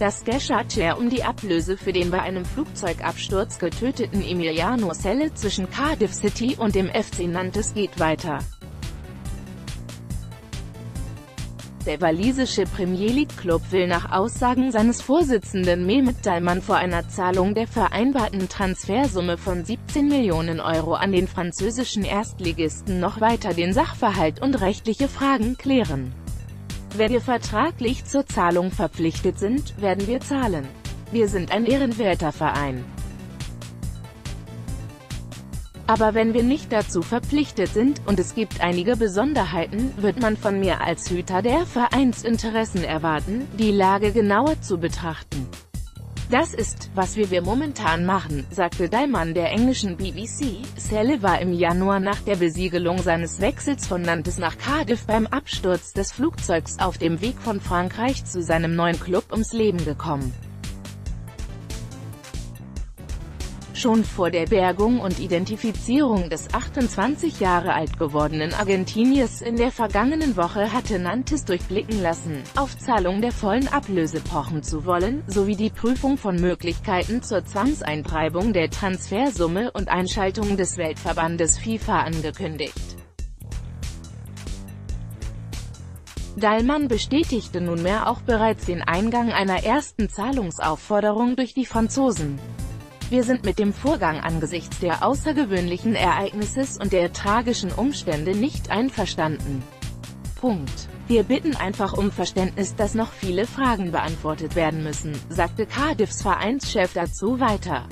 Das Geschacher um die Ablöse für den bei einem Flugzeugabsturz getöteten Emiliano Selle zwischen Cardiff City und dem FC Nantes geht weiter. Der walisische Premier League Club will nach Aussagen seines Vorsitzenden Mehmet Dalman vor einer Zahlung der vereinbarten Transfersumme von 17 Millionen Euro an den französischen Erstligisten noch weiter den Sachverhalt und rechtliche Fragen klären. Wenn wir vertraglich zur Zahlung verpflichtet sind, werden wir zahlen. Wir sind ein ehrenwerter Verein. Aber wenn wir nicht dazu verpflichtet sind, und es gibt einige Besonderheiten, wird man von mir als Hüter der Vereinsinteressen erwarten, die Lage genauer zu betrachten. Das ist, was wir wir momentan machen, sagte Daimann der englischen BBC. Selle war im Januar nach der Besiegelung seines Wechsels von Nantes nach Cardiff beim Absturz des Flugzeugs auf dem Weg von Frankreich zu seinem neuen Club ums Leben gekommen. Schon vor der Bergung und Identifizierung des 28 Jahre alt gewordenen Argentiniers in der vergangenen Woche hatte Nantes durchblicken lassen, auf Zahlung der vollen Ablöse pochen zu wollen, sowie die Prüfung von Möglichkeiten zur Zwangseintreibung der Transfersumme und Einschaltung des Weltverbandes FIFA angekündigt. Dallmann bestätigte nunmehr auch bereits den Eingang einer ersten Zahlungsaufforderung durch die Franzosen. Wir sind mit dem Vorgang angesichts der außergewöhnlichen Ereignisses und der tragischen Umstände nicht einverstanden. Punkt. Wir bitten einfach um Verständnis, dass noch viele Fragen beantwortet werden müssen, sagte Cardiffs Vereinschef dazu weiter.